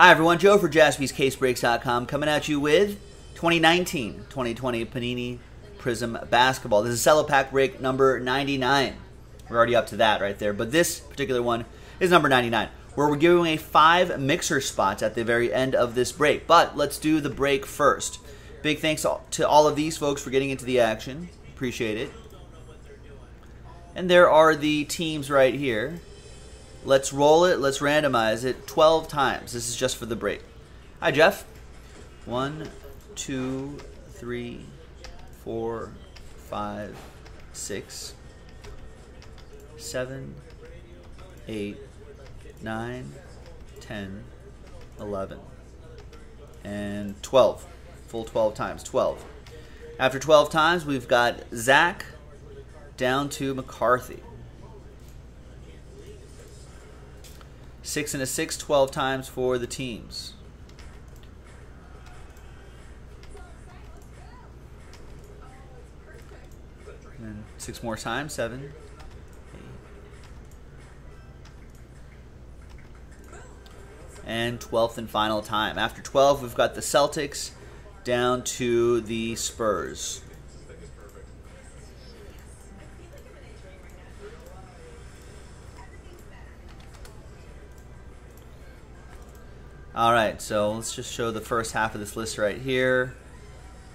Hi, everyone. Joe for jaspyscasebreaks.com coming at you with 2019 2020 Panini Prizm Basketball. This is Cello Pack break number 99. We're already up to that right there, but this particular one is number 99, where we're giving away five mixer spots at the very end of this break. But let's do the break first. Big thanks to all of these folks for getting into the action. Appreciate it. And there are the teams right here. Let's roll it. Let's randomize it 12 times. This is just for the break. Hi, Jeff. One, two, three, four, five, six, seven, eight, nine, ten, eleven, and 12. Full 12 times. 12. After 12 times, we've got Zach down to McCarthy. Six and a six, 12 times for the teams. And six more times, seven, Eight. and 12th and final time. After 12, we've got the Celtics down to the Spurs. All right, so let's just show the first half of this list right here.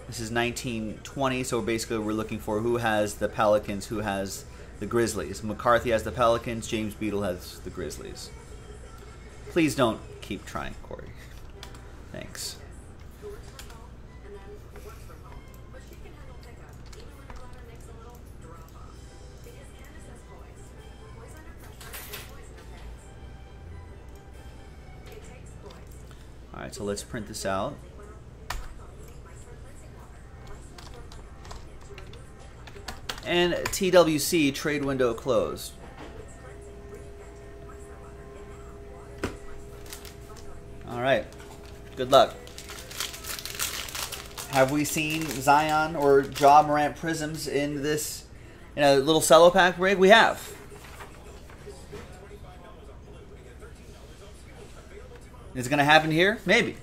This is 1920, so basically we're looking for who has the Pelicans, who has the Grizzlies. McCarthy has the Pelicans, James Beadle has the Grizzlies. Please don't keep trying, Corey. Thanks. All right, so let's print this out. And TWC trade window closed. All right. Good luck. Have we seen Zion or Ja Morant Prizms in this in a little cello pack rig? We have. Is it going to happen here? Maybe.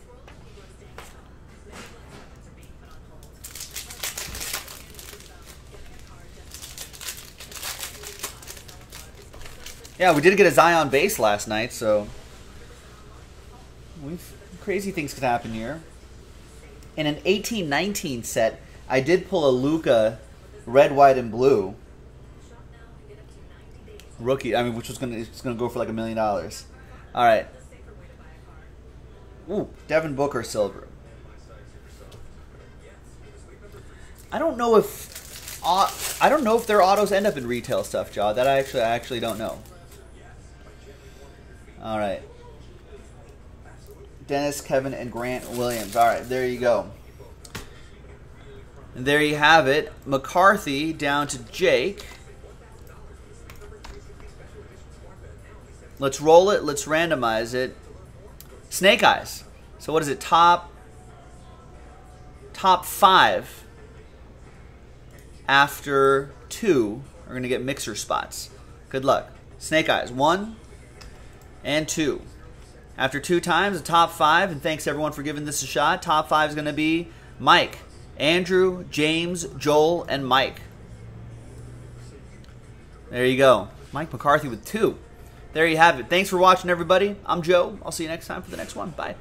Yeah, we did get a Zion base last night, so we've, crazy things could happen here. In an 1819 set, I did pull a Luka red, white, and blue rookie. I mean, which was gonna it's gonna go for like a million dollars. All right. Ooh, Devin Booker silver. I don't know if uh, I don't know if their autos end up in retail stuff, Jaw. That I actually I actually don't know. All right. Dennis, Kevin, and Grant Williams. All right, there you go. And there you have it. McCarthy down to Jake. Let's roll it. Let's randomize it. Snake Eyes. So what is it? Top top five after two are going to get mixer spots. Good luck. Snake Eyes. One and two. After two times, the top five, and thanks everyone for giving this a shot. Top five is going to be Mike, Andrew, James, Joel, and Mike. There you go. Mike McCarthy with two. There you have it. Thanks for watching, everybody. I'm Joe. I'll see you next time for the next one. Bye.